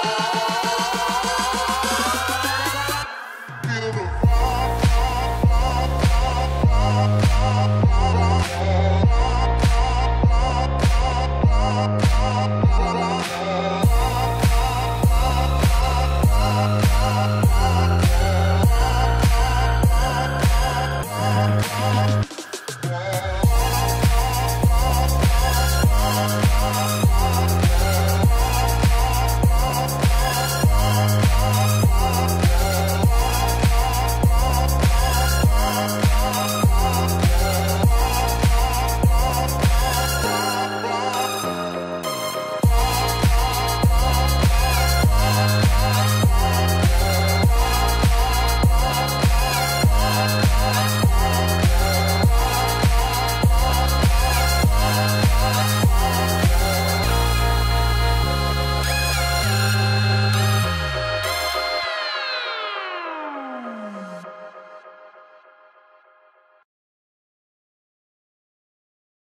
Oh!